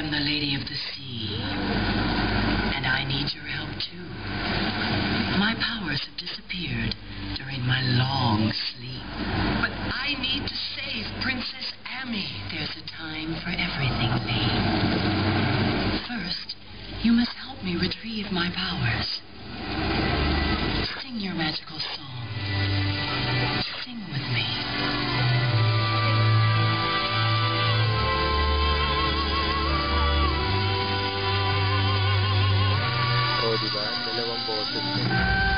am the Lady of the Sea. And I need your help, too. My powers have disappeared during my long sleep. But I need to save Princess Ami. There's a time for everything, Li. First, you must help me retrieve my powers. Sing your magical song. di ba? Dalawang boses.